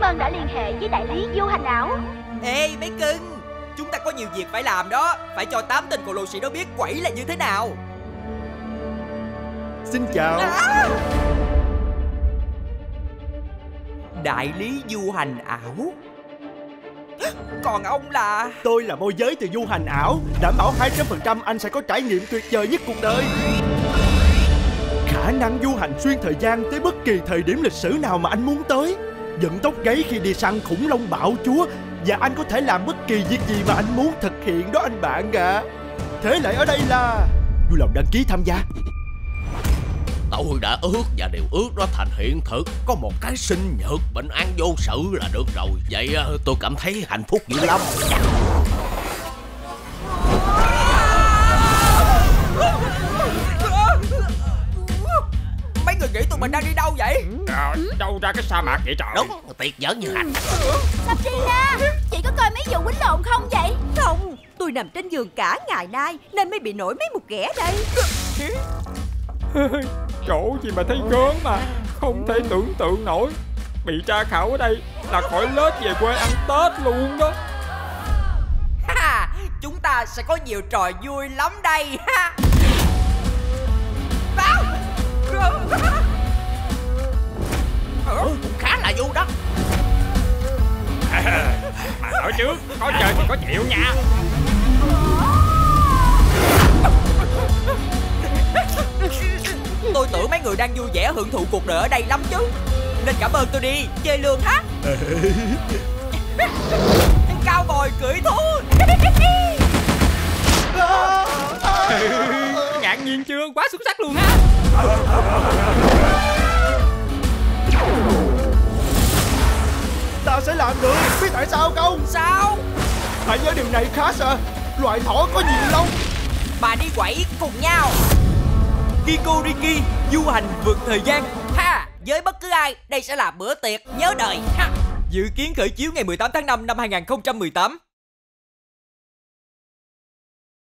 ơn đã liên hệ với đại lý du hành ảo. Ê mấy cưng Chúng ta có nhiều việc phải làm đó. Phải cho tám tên cổ lô sĩ đó biết quẩy là như thế nào. Xin chào. À! Đại lý du hành ảo? Còn ông là? Tôi là môi giới từ du hành ảo Đảm bảo 200% anh sẽ có trải nghiệm tuyệt vời nhất cuộc đời. Khả năng du hành xuyên thời gian tới bất kỳ thời điểm lịch sử nào mà anh muốn tới Dẫn tóc gáy khi đi săn khủng long bạo chúa. Và anh có thể làm bất kỳ việc gì mà anh muốn thực hiện đó anh bạn ạ. À. Thế lại ở đây là Vui lòng đăng ký tham gia. Tôi đã ước và điều ước đó thành. Hiện thực, Có một cái sinh nhật, bệnh an vô sự là được rồi. Vậy ờ, tôi cảm thấy hạnh phúc dữ lắm. Vậy à, Đâu ra cái sa mạc vậy trời? Đúng, tuyệt vời như hành Sabrina Chị có coi mấy vụ quýnh lộn không vậy? Không, tôi nằm trên giường cả ngày nay Nên mới bị nổi mấy một ghẻ đây. Chỗ gì mà thấy gớm mà Không thể tưởng tượng nổi. Bị tra khảo ở đây là khỏi lết về quê ăn Tết luôn đó. Ha, Chúng ta sẽ có nhiều trò vui lắm đây ha Trước. Có chơi thì có chịu nha. Tôi tưởng mấy người đang vui vẻ hưởng thụ cuộc đời ở đây lắm chứ. Nên cảm ơn tôi đi Chơi lương hát Cao bồi cưỡi thú. Ngạc nhiên chưa? Quá xuất sắc luôn ha tại sao không Sao? Hãy nhớ điều này khá sợ. Loại thỏ có nhiều lông. Bà đi quẩy cùng nhau. Kiko Riki du hành vượt thời gian. Ha với bất cứ ai đây sẽ là bữa tiệc nhớ đời. Ha. Dự kiến khởi chiếu ngày 18 tháng 5 năm 2018